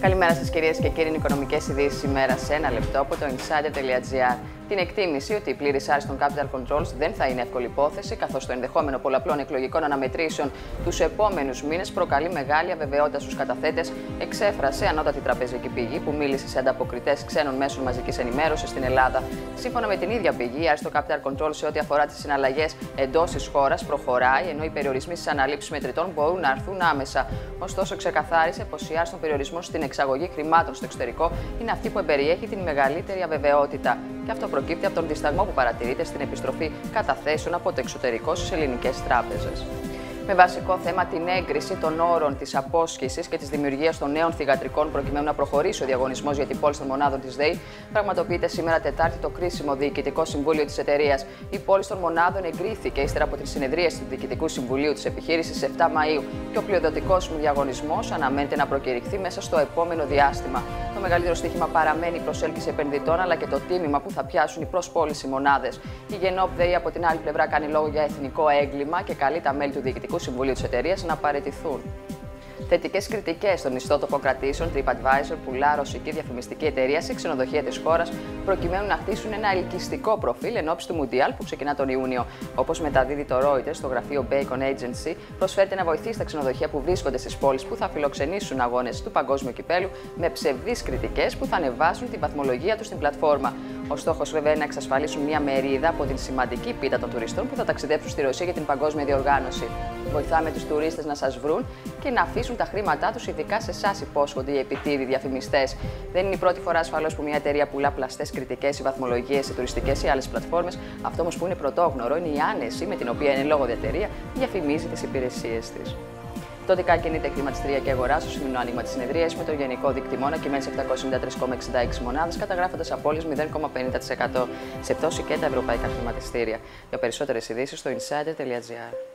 Καλημέρα σας, κυρίες και κύριοι. Οικονομικές ειδήσεις ημέρα σε ένα λεπτό από το insider.gr. Την εκτίμηση ότι η πλήρης άρση των capital controls δεν θα είναι εύκολη υπόθεση, καθώς το ενδεχόμενο πολλαπλών εκλογικών αναμετρήσεων τους επόμενους μήνες προκαλεί μεγάλη αβεβαιότητα στους καταθέτες, εξέφρασε ανώτατη τραπεζική πηγή που μίλησε σε ανταποκριτές ξένων μέσων μαζικής ενημέρωσης στην Ελλάδα. Σύμφωνα με την ίδια πηγή, η άρση των capital controls σε ό,τι αφορά τις συναλλαγές εντός της χώρας προχωράει, ενώ οι περιορισμοί στις αναλήψεις μετρητών μπορούν να έρθουν άμεσα. Ωστόσο, ξεκαθάρισε πως η άρση των περιορισμών στην εξαγωγή χρημάτων στο εξωτερικό είναι αυτή που εμπεριέχει την μεγαλύτερη αβεβαιότητα. Και αυτό προκύπτει από τον δισταγμό που παρατηρείται στην επιστροφή καταθέσεων από το εξωτερικό στις ελληνικές τράπεζες με βασικό θέμα την έγκριση των όρων της απόσχησης και της δημιουργίας των νέων θηγατρικών προκειμένου να προχωρήσει ο διαγωνισμός για την πόλη των μονάδων της ΔΕΗ, πραγματοποιείται σήμερα Τετάρτη το κρίσιμο Διοικητικό Συμβούλιο της εταιρείας. Η πόλη των μονάδων εγκρίθηκε ύστερα από τη συνεδρίαση του Διοικητικού Συμβουλίου της επιχείρησης 7 Μαου και ο πλειοδοτικός διαγωνισμός αναμένεται να προκηρυχθεί μέσα στο επόμενο διάστημα. Το μεγαλύτερο στοίχημα παραμένει η προσέλκυση επενδυτών αλλά και το τίμημα που θα πιάσουν οι προσπόληση μονάδες. Η Γενόπ ΔΕΗ από την άλλη πλευρά κάνει λόγο για εθνικό έγκλημα και καλεί τα μέλη του Διοικητικού Συμβουλίου της εταιρείας να παραιτηθούν. Θετικές κριτικές στον ιστότοπο κρατήσεων TripAdvisor πουλά ρωσική διαφημιστική εταιρεία σε ξενοδοχεία της χώρας προκειμένου να χτίσουν ένα ελκυστικό προφίλ εν ώψη του Μουντιάλ που ξεκινά τον Ιούνιο. Όπως μεταδίδει το Reuters, το γραφείο Bacon Agency προσφέρεται να βοηθήσει τα ξενοδοχεία που βρίσκονται στις πόλεις που θα φιλοξενήσουν αγώνες του Παγκόσμιου Κυπέλου με ψευδείς κριτικές που θα ανεβάσουν την βαθμολογία τους στην πλατφόρμα. Ο στόχος βέβαια είναι να εξασφαλίσουν μια μερίδα από την σημαντική πίτα των τουριστών που θα ταξιδέψουν στη Ρωσία για την παγκόσμια διοργάνωση. Βοηθάμε τους τουρίστες να σας βρουν και να αφήσουν τα χρήματά τους, ειδικά σε εσάς υπόσχονται οι επιτίδιοι διαφημιστές. Δεν είναι η πρώτη φορά ασφαλώς που μια εταιρεία πουλά πλαστές κριτικές ή βαθμολογίες σε τουριστικές ή άλλες πλατφόρμες. Αυτό όμως που είναι πρωτόγνωρο είναι η άνεση με την οποία είναι λόγω εταιρεία διαφημίζει τις υπηρεσίες της. Το ΔΙΚΑ κινείται η κλιματιστηριακή αγορά στο σημερινό άνοιγμα της συνεδρίας με το γενικό δίκτυο να κυμαίνει σε 793,66 μονάδες, καταγράφοντας απόλυε 0,50% σε πτώση και τα ευρωπαϊκά χρηματιστήρια. Για περισσότερες ειδήσεις στο insider.gr.